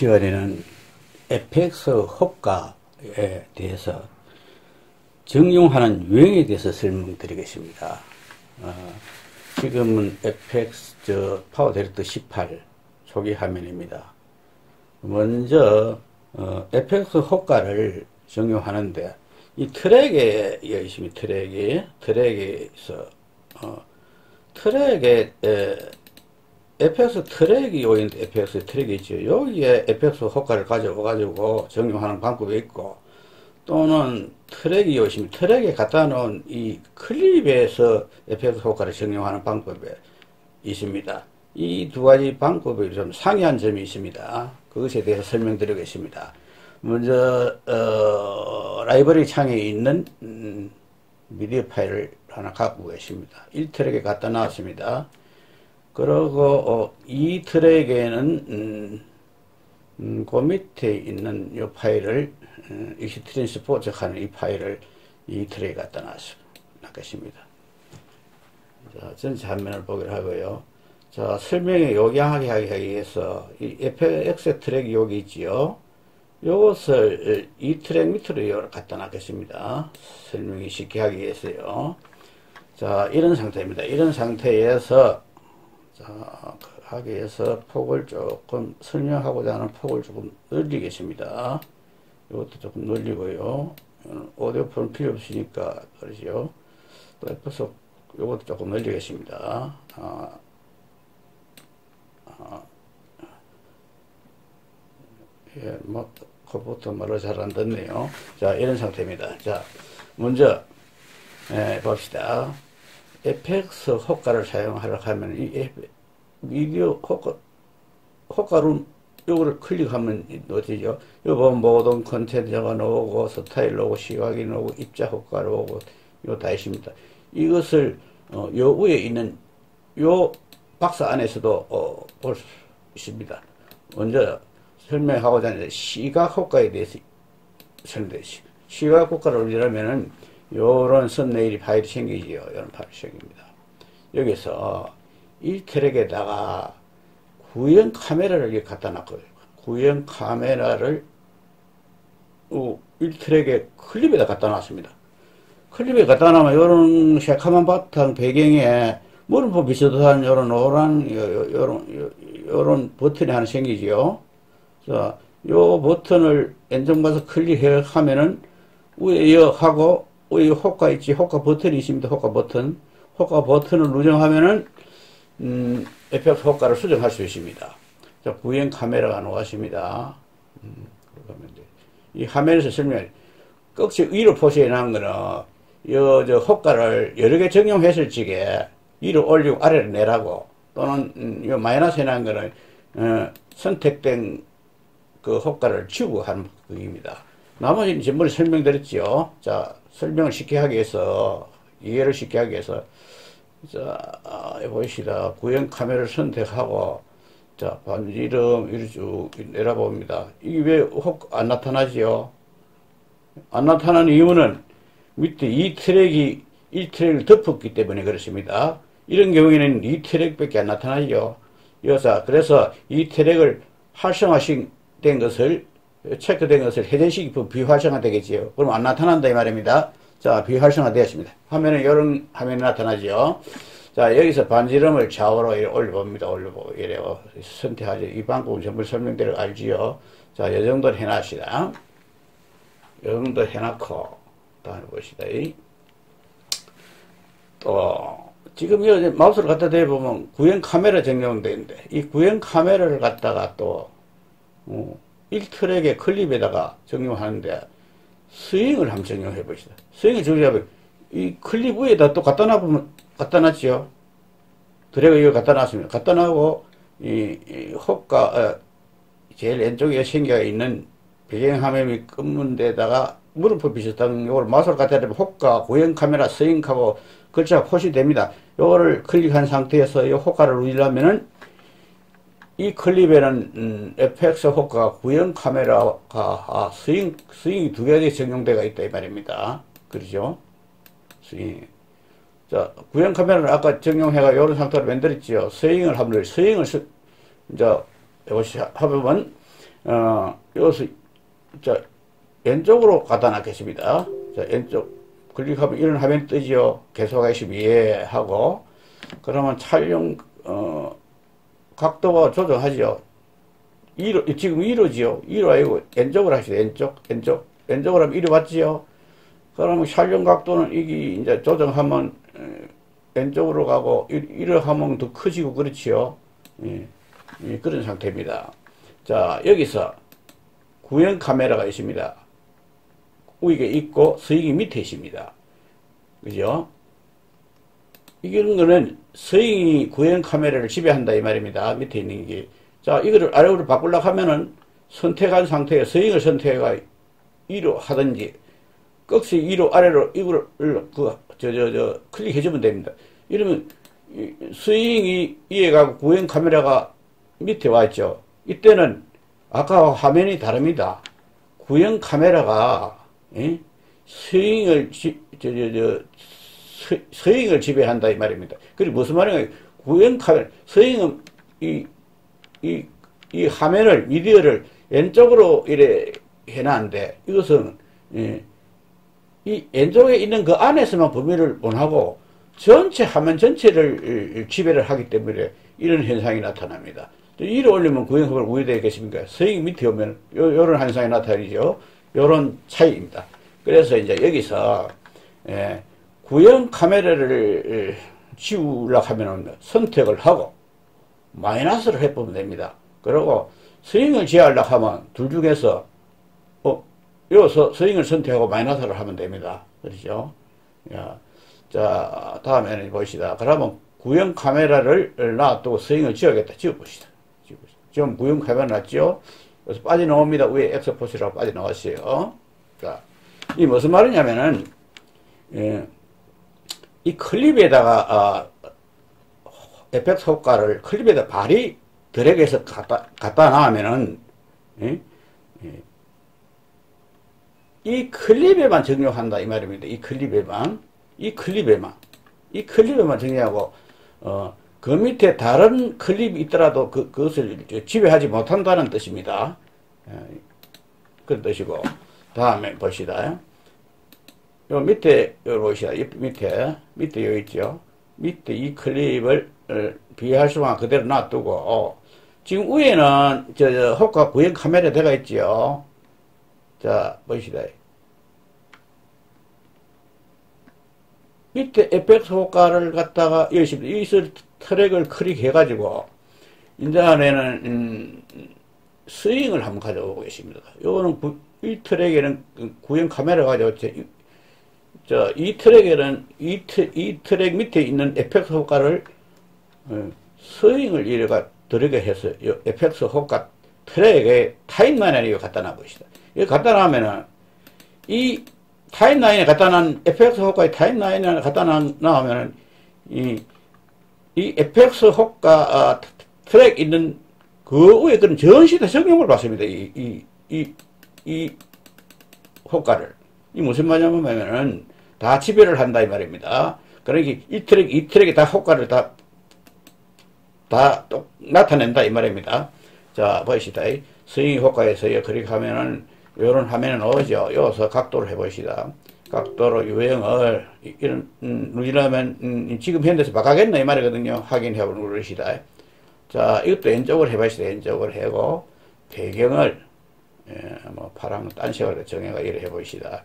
시간에는 FX 효과에 대해서 적용하는 유형에 대해서 설명드리겠습니다. 어, 지금은 FX 저 파워 디렉터 18 초기 화면입니다. 먼저 어, FX 효과를 적용하는데 이 트랙에 있습니다. 트랙에 트랙에서 어, 트랙에 에, FX 트랙이 요인데 FX 트랙이 있죠. 여기에 FX 효과를 가져와 가지고 적용하는 방법이 있고 또는 트랙이 요있습니다. 트랙에 갖다 놓은 이 클립에서 FX 효과를 적용하는 방법이 있습니다. 이 두 가지 방법이 좀 상이한 점이 있습니다. 그것에 대해서 설명드리겠습니다. 먼저 어, 라이브러리 창에 있는 음, 미디어 파일을 하나 갖고 오겠습니다. 1트랙에 갖다 놨습니다. 그리고 어, 이 트랙에는 음, 음, 그 밑에 있는 이 파일을 음, 익스트림 스포츠 하는 이 파일을 이 트랙에 갖다 놨습니다. 자, 전체 화면을 보기로 하고요. 자, 설명에 요약하게 하기 위해서 이 FX 트랙이 여기 있지요. 요것을 이 트랙 밑으로 갖다 놨겠습니다. 설명이 쉽게 하기 위해서요. 자, 이런 상태입니다. 이런 상태에서 자, 하기 위해서 폭을 조금 설명하고자 하는 폭을 조금 늘리겠습니다. 이것도 조금 늘리고요. 오디오 폰 필요 없으니까 그러죠. 또 F속 이것도 조금 늘리겠습니다. 아, 아, 예, 뭐, 그것부터 말을 잘 안 듣네요. 자, 이런 상태입니다. 자, 먼저, 예, 봅시다. FX 효과를 사용하려고 하면, 이 미디어 효과, 효과로 요거를 클릭하면 어디죠? 요 보면 모든 컨텐츠가 나오고, 스타일 나오고, 시각이 나오고, 입자 효과 나오고, 요 다 있습니다. 이것을, 어, 요 위에 있는 요 박스 안에서도 어, 볼 수 있습니다. 먼저 설명하고자 하는 시각 효과에 대해서 설명되시. 시각 효과를 올리려면은 요런 썸네일이 파일이 생기지요. 이런 파일이 생깁니다. 여기서 이 트랙에다가 구형 카메라를 갖다 놨거든요. 구형 카메라를 이 트랙에 클립에다 갖다 놨습니다. 클립에 갖다 놓으면 이런 새카만 바탕 배경에 물음표 비슷한 요런 노란 요런 요런 버튼이 하나 생기지요. 자, 요 버튼을 엔정봐서 클릭하면은 위에 하고 위에 효과 있지 효과 버튼이 있습니다. 효과 버튼. 효과 버튼을 누정하면은 음, FX 효과를 수정할 수 있습니다. 자, 구형 카메라가 나왔습니다. 음, 이 화면에서 설명, 꺽지 위로 표시해 놓은 거는, 요, 저, 효과를 여러 개 적용했을 적에 위로 올리고 아래로 내라고, 또는, 음, 요 마이너스 해놓은 거는, 어, 선택된 그 효과를 지우고 하는 것입니다. 나머지는 전부 설명드렸죠. 자, 설명을 쉽게 하기 위해서, 이해를 쉽게 하기 위해서, 자, 아, 보시다. 구형 카메라를 선택하고, 자, 반지 이름, 이렇게 쭉 내려봅니다. 이게 왜 혹 안 나타나지요? 안 나타나는 이유는 밑에 이 트랙이 이 트랙을 덮었기 때문에 그렇습니다. 이런 경우에는 이 트랙밖에 안 나타나죠. 여사, 그래서 이 트랙을 활성화된 것을, 체크된 것을 해제시키면 비활성화 되겠지요. 그럼 안 나타난다 이 말입니다. 자, 비활성화 되었습니다. 화면은 이런 화면이 나타나죠. 자, 여기서 반지름을 좌우로 올려봅니다. 올려보고, 이래요. 선택하죠. 이 방법은 전부 설명대로 알지요. 자, 이 정도 해놨시다. 이 정도 해놓고, 다음에 보시다. 또, 지금 이 마우스를 갖다 대보면 구형 카메라 적용되는데, 이 구형 카메라를 갖다가 또, 어, 1트랙의 클립에다가 적용하는데, 스윙을 한번 적용해 보시다. 스윙을 적용하면 이 클립 위에다 또 갖다 놔보면 갖다 놨지요. 드래그 이거 갖다 놨습니다. 갖다 놔고 이, 이 호가 어, 제일 왼쪽에 생겨 있는 배경화면이 검은 데다가 물음표 비슷한 요걸 마우스를 갖다 대면 호가 고형 카메라 스윙하고 글자가 표시됩니다. 요거를 클릭한 상태에서 이 호가를 누르려면은 이 클립에는 음, FX 효과가 구형 카메라가 아, 스윙 스윙이 두 개가 적용되어 있다 이 말입니다. 그렇죠? 스윙. 자 구형 카메라를 아까 적용해가 이런 상태로 만들었지요. 스윙을 하면 스윙을 스, 이제 이것이 하면 어, 여기서, 자, 왼쪽으로 갖다 놨겠습니다. 자, 왼쪽 클릭하면 이런 화면 뜨지요. 계속하시면 예 하고, 그러면 촬영, 어, 각도가 조정하죠. 1호, 지금 1호지요. 1호 아니고 왼쪽으로 하시죠. 왼쪽, 왼쪽. 왼쪽으로 하면 1호 맞지요. 그러면 촬영 각도는 이게 이제 조정하면 왼쪽으로 가고 1호 하면 더 커지고 그렇지요. 예, 예, 그런 상태입니다. 자, 여기서 구형 카메라가 있습니다. 위에 있고 서익이 밑에 있습니다. 그죠? 이런 거는 서잉이 구형 카메라를 지배한다 이 말입니다. 밑에 있는 게. 자, 이거를 아래로 바꾸려고 하면은 선택한 상태에 서잉을 선택해가 2로 하든지 꺽시 2로 아래로 이거를 그, 저, 저, 저, 클릭해 주면 됩니다. 이러면 스윙이 이에 가고 구형 카메라가 밑에 와 있죠. 이때는 아까 화면이 다릅니다. 구형 카메라가 예? 스윙을 지, 저, 저, 저, 서잉을 지배한다 이 말입니다. 그리고 무슨 말인가 구형 카메라 서잉은 이, 이, 이 화면을 미디어를 왼쪽으로 이래 해놨는데 이것은 예, 이 왼쪽에 있는 그 안에서만 범위를 원하고 전체 화면 전체를 지배를 하기 때문에 이런 현상이 나타납니다. 이를 올리면 구형법을 우회되겠습니까? 서잉 밑에 오면 요, 요런 현상이 나타나죠. 요런 차이입니다. 그래서 이제 여기서 예, 구형 카메라를 지우려고 하면 선택을 하고 마이너스를 해보면 됩니다. 그리고 스윙을 지하려고 하면 둘 중에서 어, 여기서 스윙을 선택하고 마이너스를 하면 됩니다. 그렇죠? 야, 자, 다음에는 보시다. 그러면 구형 카메라를 놔두고 스윙을 지어야겠다. 지어봅시다. 지어봅시다. 지금 구형 카메라 놨죠? 그래서 빠져나옵니다. 위에 엑스포시라고 빠져나왔어요. 자, 이 무슨 말이냐면은, 예, 이 클립에다가 어, FX 효과를 클립에다 바로 드래그해서 갖다, 갖다 놔면은 예? 예. 이 클립에만 적용한다 이 말입니다. 이 클립에만 이 클립에만 이 클립에만 적용하고 어, 그 밑에 다른 클립이 있더라도 그, 그것을 지배하지 못한다는 뜻입니다. 예. 그런 뜻이고 다음에 보시다. 요 밑에 요 보시다. 이 밑에 밑에 요 있죠. 밑에 이 클립을 어, 비할 수만 그대로 놔두고 어. 지금 위에는 저, 저 호가 구형 카메라 들어가 있죠. 자 보시다. 밑에 에펙트 효과를 갖다가 열심히 이슬 트랙을 클릭해 가지고 인자안에는 음, 스윙을 한번 가져오고 계십니다. 요거는 구, 이 트랙에는 구형 카메라 가지고 저, 이 트랙에는 이, 트, 이 트랙 밑에 있는 에펙트 효과를 어, 스윙을 이래가 들어게 해서 이 에펙트 효과 트랙에 타임라인에 갖다 놔보시다. 이거 갖다 놔면은 이 타임라인에 갖다 놔 에펙트 효과의 타임라인에 갖다 놔면은 이, 이 에펙트 효과 아, 트랙 있는 그 위에 그런 전시대 적용을 받습니다. 이, 이, 이, 이 효과를. 이 무슨 말이냐면 다 지배를 한다 이 말입니다. 그러니까 이 트랙, 이 트랙이 다 효과를 다, 다 나타낸다 이 말입니다. 자, 보시다. 스윙 효과에서요, 그렇게 하면은, 요런 화면에 나오죠. 여기서 각도를 해보시다. 각도로 유형을, 이런, 음, 누르면, 음, 지금 현대에서 바꿔겠나 이 말이거든요. 확인해보고 누르시다. 자, 이것도 왼쪽으로 해보시다. 왼쪽으로 해고, 배경을, 예, 뭐, 파랑, 딴 색으로 정해가 이래 해보시다.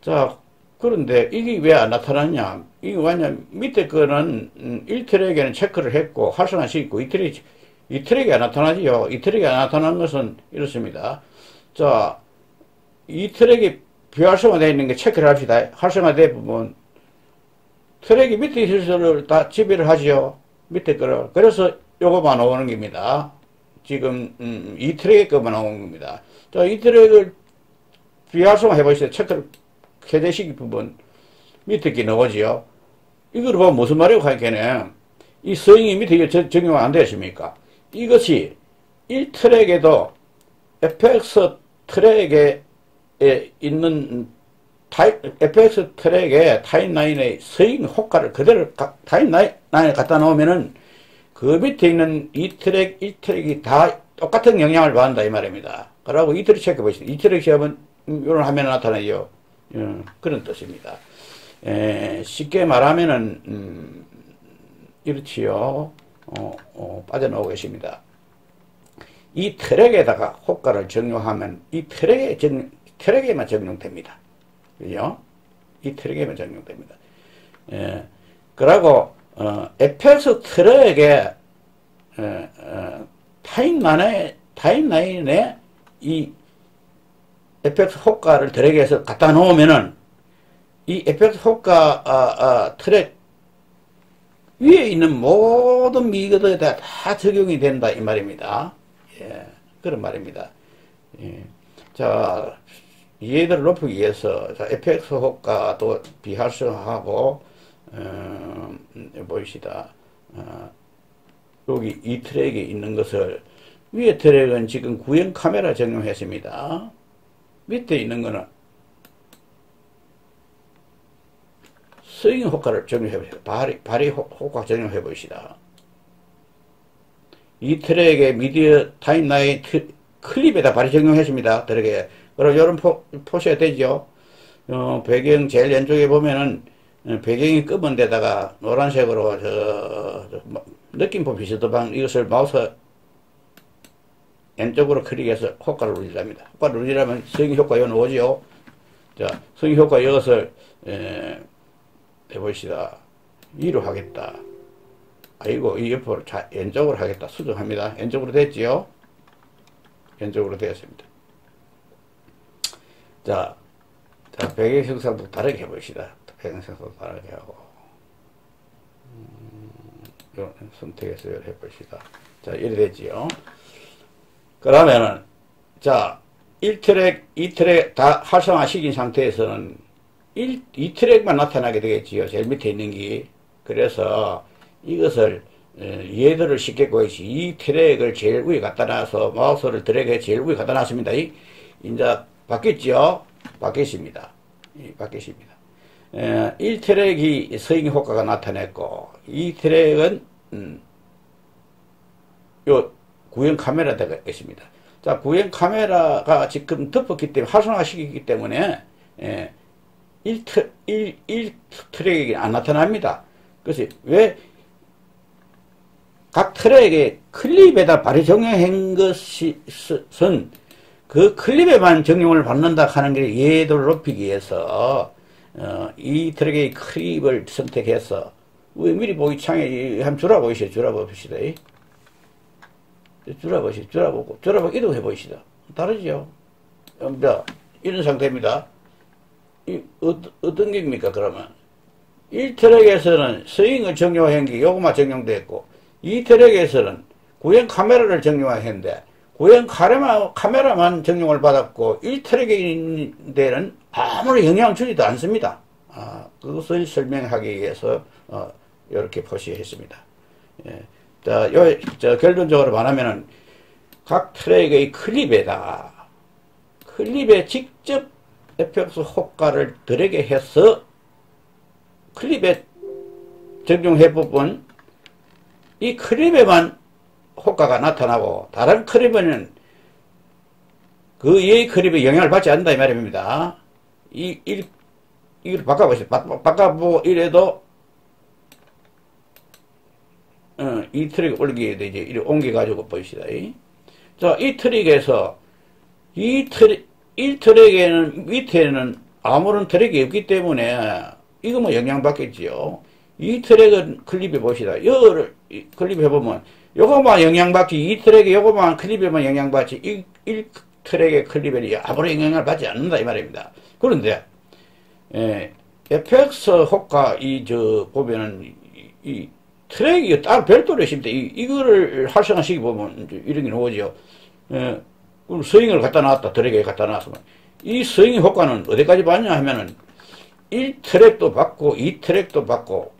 자, 그런데 이게 왜 안 나타났냐? 이게 왜냐 밑에 거는 1트랙에는 음, 체크를 했고 활성화 시키고 이 트랙, 이 트랙이 안 나타나지요. 이 트랙이 안 나타난 것은 이렇습니다. 자, 이 트랙이 비활성화되어 있는 게 체크를 합시다. 활성화된 부분. 트랙이 밑에 있을 다 지배를 하지요. 밑에 거를. 그래서 요거만 나오는 겁니다. 지금, 음, 이 트랙의 것만 나오는 겁니다. 자, 이 트랙을 비활성화 해보시죠. 체크를 세대식 부분 밑에 게 나오지요. 이걸 보면 무슨 말이고 하니까는 이 서잉이 밑에 적용 안 되십니까? 이것이 1트랙에도 FX 트랙에 있는 타이, FX 트랙에 타임라인의 스윙 효과를 그대로 타임라인에 갖다 놓으면은 그 밑에 있는 이 트랙, 이 트랙이 다 똑같은 영향을 받는다 이 말입니다. 그러고 이 트랙 체크해 보시죠. 이 트랙 시험은 이런 화면에 나타나요. 음, 그런 뜻입니다. 에, 쉽게 말하면은 음, 이렇지요. 어, 어, 빠져나오고 계십니다. 이 트랙에다가 효과를 적용하면 이 트랙에 적, 트랙에만 적용됩니다. 그죠? 이 트랙에만 적용됩니다. 예, 그러고 어, FX 트랙에 어, 어, 타임라인에 타임라인에 이 FX 효과를 트랙에서 갖다 놓으면은 이 에펙스 호가 아, 아, 트랙 위에 있는 모든 미거들에 다 적용이 된다 이 말입니다. 예, 그런 말입니다. 예. 자, 이해도를 높이기 위해서 자, FX 효과도 비활성하고 어, 보이시다. 어, 여기 이 트랙에 있는 것을 위에 트랙은 지금 구형 카메라 적용했습니다. 밑에 있는 거는 스윙 효과를 적용해 보시다. 발이, 발이 효과 적용해 보시다. 이 트랙의 미디어 타임라인 클립에다 발이 적용했습니다. 트랙에. 그리고 이런 포, 포셔야 되죠. 어, 배경 제일 왼쪽에 보면은 어, 배경이 검은 데다가 노란색으로 저, 저 뭐, 느낌표 비슷한 이것을 마우스 왼쪽으로 클릭해서 효과를 누리랍니다. 효과를 누리려면 성의 효과 요 나오지요. 자, 성의 효과 이것을 에, 해보시다. 위로 하겠다. 아이고, 이 옆으로 자, 왼쪽으로 하겠다. 수정합니다. 왼쪽으로 됐지요? 왼쪽으로 되었습니다. 자, 자 배경 형상도 다르게 해봅시다. 배경 형상도 다르게 하고. 음, 선택해서 해봅시다. 자, 이래 됐지요? 그러면은, 자, 1트랙, 2트랙 다 활성화 시킨 상태에서는 1, 2트랙만 나타나게 되겠지요. 제일 밑에 있는 게. 그래서 이것을 얘들을 쉽게 보이시 이 트랙을 제일 위에 갖다 놔서 마우스를 드래그해 제일 위에 갖다 놨습니다. 이, 이제 바뀌었죠? 바뀌었습니다. 바뀌었습니다. 에, 1트랙이 스윙 효과가 나타냈고 2트랙은 음, 요 구형 카메라가 있습니다. 자, 구형 카메라가 지금 덮었기 때문에 활성화시키기 때문에 에, 1트, 1, 1트랙이 안 나타납니다. 그래서 왜 각 트랙에 클립에다 발이 적용한 것은 그 클립에만 적용을 받는다 하는 게 이해도를 높이기 위해서 어, 이 트랙의 클립을 선택해서 미리 보기 창에 한번 줄아 보이시죠? 줄아 봅시다. 줄아 보시죠. 줄아 보고 줄아 보고 이동해 보이시다. 다르죠? 음, 이런 상태입니다. 이, 어, 어떤 게입니까, 그러면? 1트랙에서는 스윙을 적용한 게 요거만 적용됐고, 2트랙에서는 구형 카메라를 적용했는데, 구형 카메라, 카메라만 적용을 받았고, 1트랙에 있는 데는 아무런 영향을 주지도 않습니다. 아, 그것을 설명하기 위해서, 어, 이렇게 표시했습니다. 예. 자, 요, 저, 결론적으로 말하면은, 각 트랙의 클립에다, 클립에 직접 FX 효과를 들에게 해서 클립에 적용해 보면 이 클립에만 효과가 나타나고 다른 클립에는 그 이의 클립에 영향을 받지 않는다 이 말입니다. 이, 이, 이걸 바꿔보세요. 바, 바꿔보 이래도 어, 이 트릭 올리게 되지. 이렇게 옮겨가지고 보시다. 자, 이 트릭에서 이 트릭 1트랙에는 밑에는 아무런 트랙이 없기 때문에 이거 뭐 영향 받겠지요. 이 트랙은 클립에 보시다. 여를 클립해 보면 요거만 영향받지 이 트랙에 요거만 클립에만 영향 받지 이 1트랙의 클립에는 아무런 영향을 받지 않는다 이 말입니다. 그런데 에, FX 효과 이 저 보면은 이, 이 트랙이 따로 별도로 있습니다. 이, 이거를 활성화시키 보면 이런 게 나오죠. 에, 그럼 스윙을 갖다 놨다. 트랙에 갖다 놨으면. 이 스윙 효과는 어디까지 받냐 하면은 1트랙도 받고 2트랙도 받고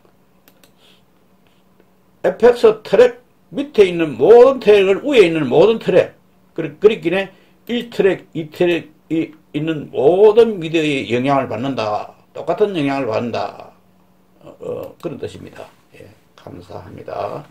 에펙스 트랙 밑에 있는 모든 트랙을 위에 있는 모든 트랙 그렇기에 1트랙, 2트랙 이 있는 모든 미디어에 영향을 받는다. 똑같은 영향을 받는다. 어, 어, 그런 뜻입니다. 감사합니다.